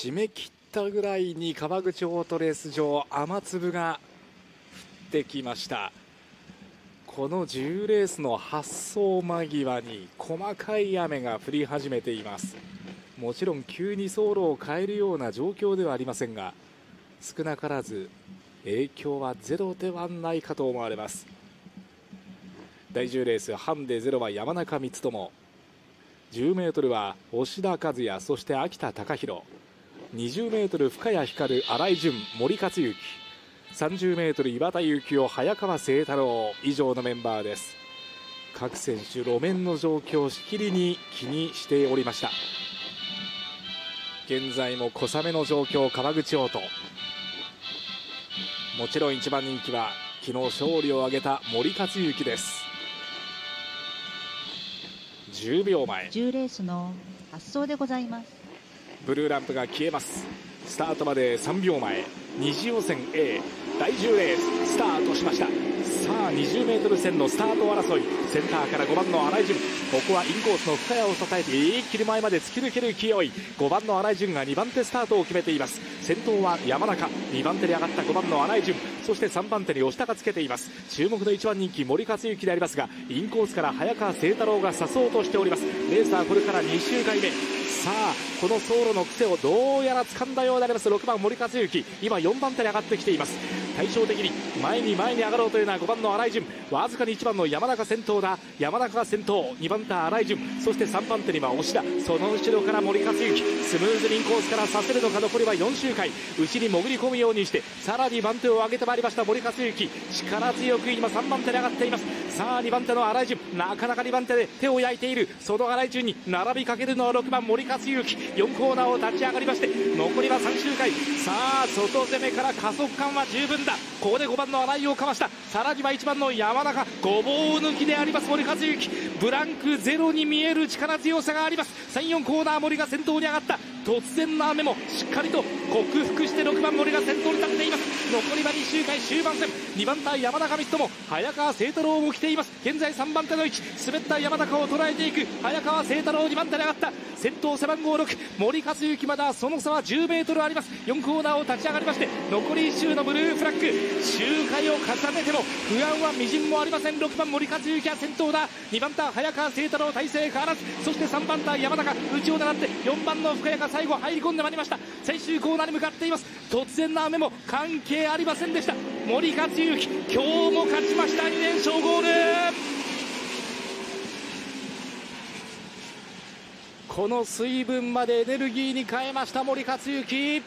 締め切ったぐらいに川口オートレース場雨粒が降ってきました。この10レースの発走間際に細かい雨が降り始めています。もちろん急に走路を変えるような状況ではありませんが少なからず影響はゼロではないかと思われます。第10レースハンデゼロは山中光友10メートルは押田和也そして秋田貴弘20メートル深谷光新井淳森克行。30メートル岩田幸雄早川清太郎以上のメンバーです。各選手路面の状況をしきりに気にしておりました。現在も小雨の状況川口オート。もちろん一番人気は昨日勝利を挙げた森克行です。10秒前。10レースの発走でございます。ブルーランプが消えます。スタートまで3秒前。二次予選 A 第10レーススタートしました。さあ 20m 線のスタート争い。センターから5番の新井淳ここはインコースの深谷を支えて一気に前まで突き抜ける勢い。5番の新井淳が2番手スタートを決めています。先頭は山中。2番手に上がった5番の新井淳そして3番手に吉田がつけています。注目の1番人気森克行でありますがインコースから早川清太郎が誘おうとしております。レースはこれから2周回目。さあこの走路の癖をどうやら掴んだようであります。6番森和幸今4番手に上がってきています。対照的に前に前に上がろうというのは5番の新井淳わずかに1番の山中先頭だ。山中が先頭。2番手新井淳そして3番手には押田。その後ろから森克行スムーズにインコースからさせるのか残りは4周回。内に潜り込むようにしてさらに番手を上げてまいりました森克行力強く今3番手に上がっています。さあ2番手の新井淳なかなか2番手で手を焼いている。その新井淳に並びかけるのは6番森克行4コーナーを立ち上がりまして残りは3周回。さあ外攻めから加速感は十分だ。ここで5番の新井をかわした。さらには1番の山中。ごぼう抜きであります森和幸ブランクゼロに見える力強さがあります。34コーナー森が先頭に上がった。突然の雨もしっかりと克服して6番森が先頭に立っています。残りは2周回終盤戦。2番隊山中光友早川清太郎も来ています。現在3番手の位置。滑った山中を捉えていく。早川清太郎2番手に上がった。先頭背番号6森克行まだその差は10メートルあります。4コーナーを立ち上がりまして残り1周のブルーフラッグ周回を重ねても不安はみじんもありません。6番森克行は先頭だ。2番手早川清太郎体勢変わらずそして3番手山中内を狙って4番の深谷が最後入り込んでまいりました。最終コーナーに向かっています。突然の雨も関係ありませんでした。森克行今日も勝ちました。2連勝ゴール。この水分までエネルギーに変えました森克行